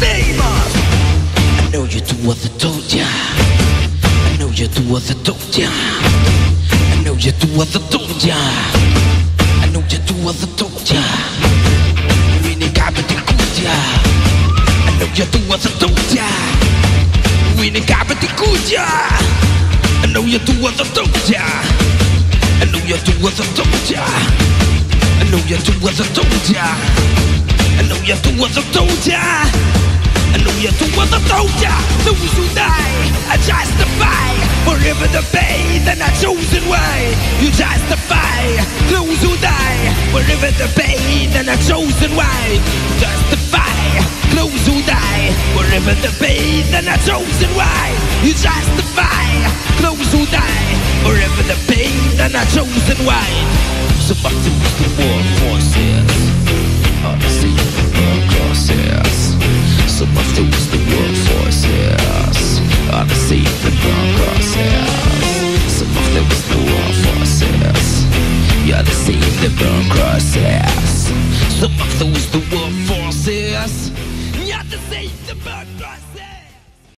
neighbors. I know you do what I told ya. I know you do what I told ya. I know you do what I told ya. I know you do what I told ya. Really got me good ya. I know you do what I told ya. Really got me good ya. I know you do what I told ya. I know you do what I told ya. I know you do what I told ya. I know you do what I told ya. I I told ya. Those who die are justified forever the pain and a chosen way. You justify those who die forever the pain and a chosen way. Justify those who die forever the pain and a chosen way. You justify those who die forever the pain and a chosen way. So back to the war forces. The crosses. Some of those the world forces. Yeah, the same the burn